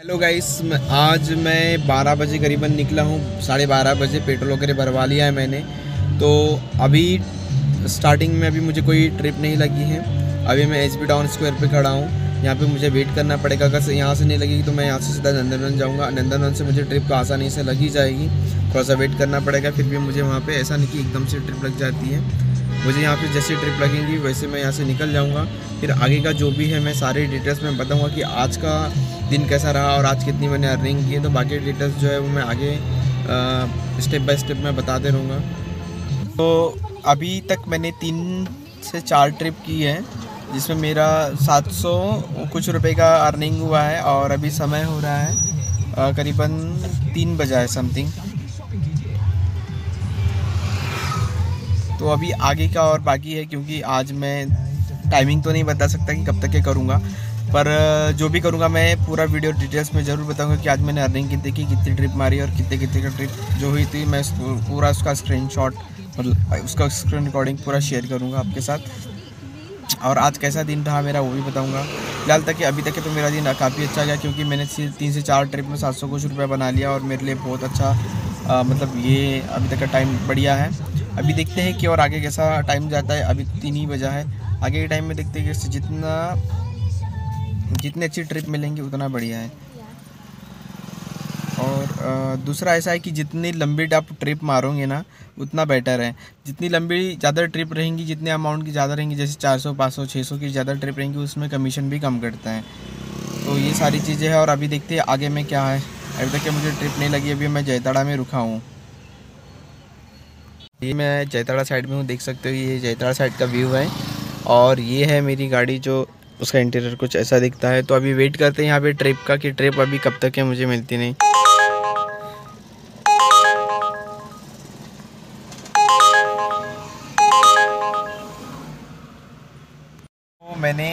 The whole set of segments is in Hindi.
हेलो गाइस आज मैं 12 बजे करीबन निकला हूँ, साढ़े बारह बजे पेट्रोल वगैरह भरवा लिया है मैंने। तो अभी स्टार्टिंग में अभी मुझे कोई ट्रिप नहीं लगी है। अभी मैं एच टाउन स्क्वायर पे खड़ा हूँ। यहाँ पे मुझे वेट करना पड़ेगा। अगर यहाँ से नहीं लगेगी तो मैं यहाँ से सीधा नंदनवन जाऊँगा। नंदनवन से मुझे ट्रिप आसानी से लगी जाएगी। थोड़ा सा वेट करना पड़ेगा, फिर भी मुझे वहाँ पर ऐसा नहीं कि एकदम से ट्रिप लग जाती है। मुझे यहाँ पे जैसे ट्रिप लगेंगी, वैसे मैं यहाँ से निकल जाऊँगा। फिर आगे का जो भी है, मैं सारे डिटेल्स में बताऊँगा कि आज का दिन कैसा रहा और आज कितनी मैंने अर्निंग की है। तो बाकी डिटेल्स जो है, वो मैं आगे स्टेप बाय स्टेप मैं बताते रहूँगा। तो अभी तक मैंने तीन से चार ट्रिप की है, जिसमें मेरा 700 कुछ रुपए का अर्निंग हुआ है और अभी समय हो रहा है करीबन तीन बजा है समथिंग तो अभी आगे का और बाकी है क्योंकि आज मैं टाइमिंग तो नहीं बता सकता कि कब तक के करूँगा। पर जो भी करूँगा मैं पूरा वीडियो डिटेल्स में ज़रूर बताऊँगा कि आज मैंने अर्निंग कितने की कितनी ट्रिप मारी और कितने कितने का ट्रिप जो हुई थी। मैं पूरा उसका स्क्रीन मतलब उसका स्क्रीन रिकॉर्डिंग पूरा शेयर करूँगा आपके साथ। और आज कैसा दिन रहा मेरा वो भी बताऊँगा। फ़िलहाल तक अभी तक तो मेरा दिन काफ़ी अच्छा गया क्योंकि मैंने तीन से चार ट्रिप में सात सौ कुछ रुपया बना लिया और मेरे लिए बहुत अच्छा आ, मतलब ये अभी तक का टाइम बढ़िया है। अभी देखते हैं कि और आगे कैसा टाइम जाता है। अभी तीन ही बजा है। आगे के टाइम में देखते हैं कि जितना, जितनी अच्छी ट्रिप मिलेंगी, उतना बढ़िया है। और दूसरा ऐसा है कि जितनी लंबी आप ट्रिप मारोगे ना, उतना बेटर है। जितनी लंबी ज़्यादा ट्रिप रहेंगी, जितने अमाउंट की ज़्यादा रहेंगी, जैसे 400 500 600 की ज़्यादा ट्रिप रहेंगी, उसमें कमीशन भी कम करता है। तो ये सारी चीज़ें हैं और अभी देखते हैं आगे में क्या है। अभी तक मुझे ट्रिप नहीं लगी, अभी मैं जयताड़ा में रुका हूँ। ये मैं जयताड़ा साइड में हूँ, देख सकते हो ये जयताड़ा साइड का व्यू है। और ये है मेरी गाड़ी जो उसका इंटीरियर कुछ ऐसा दिखता है। तो अभी वेट करते हैं यहाँ पे ट्रिप का कि ट्रिप अभी कब तक है, मुझे मिलती नहीं। तो मैंने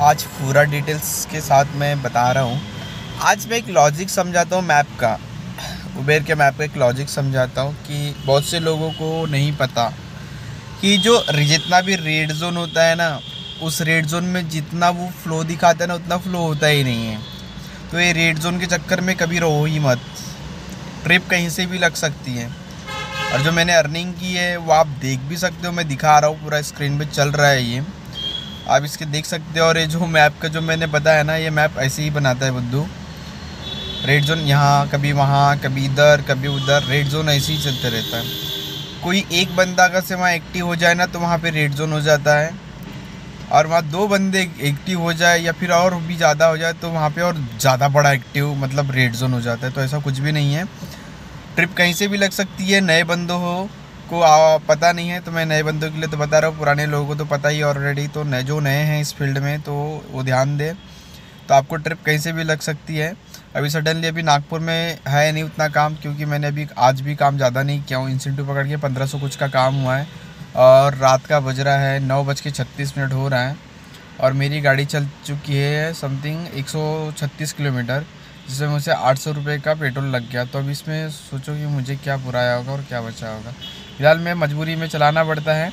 आज पूरा डिटेल्स के साथ मैं बता रहा हूँ। आज मैं एक लॉजिक समझाता हूँ मैप का। उबेर के मैप का एक लॉजिक समझाता हूँ कि बहुत से लोगों को नहीं पता कि जो जितना भी रेड जोन होता है ना, उस रेड जोन में जितना वो फ्लो दिखाता है ना, उतना फ्लो होता ही नहीं है। तो ये रेड जोन के चक्कर में कभी रहो ही मत। ट्रिप कहीं से भी लग सकती है। और जो मैंने अर्निंग की है, वो आप देख भी सकते हो, मैं दिखा रहा हूँ, पूरा स्क्रीन पे चल रहा है ये। आप इसके देख सकते हो, और ये जो मैप का जो मैंने बताया ना, ये मैप ऐसे ही बनाता है बुद्धू। रेड जोन यहाँ कभी वहाँ कभी इधर कभी उधर रेड जोन ऐसे ही चलते रहता है। कोई एक बंदा अगर से वहाँ एक्टिव हो जाए ना तो वहाँ पे रेड जोन हो जाता है। और वहाँ दो बंदे एक्टिव हो जाए या फिर और भी ज़्यादा हो जाए तो वहाँ पे और ज़्यादा बड़ा एक्टिव मतलब रेड जोन हो जाता है। तो ऐसा कुछ भी नहीं है। ट्रिप कहीं से भी लग सकती है नए बंदों हो को आ, पता नहीं है तो मैं नए बंदों के लिए तो बता रहा हूँ पुराने लोगों को तो पता ही ऑलरेडी तो नए जो नए हैं इस फ़ील्ड में तो वो ध्यान दें। तो आपको ट्रिप कहीं से भी लग सकती है। अभी सडनली अभी नागपुर में है नहीं उतना काम, क्योंकि मैंने अभी आज भी काम ज़्यादा नहीं किया हूँ। इंसेंटिव पकड़ के पंद्रह सौ कुछ का काम हुआ है और रात का बज रहा है, नौ बज के छत्तीस मिनट हो रहा है और मेरी गाड़ी चल चुकी है समथिंग एक सौ छत्तीस किलोमीटर जिसमें मुझे आठ सौ रुपये का पेट्रोल लग गया। तो अब इसमें सोचो कि मुझे क्या बुराया होगा और क्या बचा होगा। फ़िलहाल मैं मजबूरी में चलाना पड़ता है।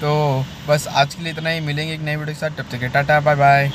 तो बस आज के लिए इतना ही। मिलेंगे एक नई वीडियो के साथ। तब तक टाटा बाय बाय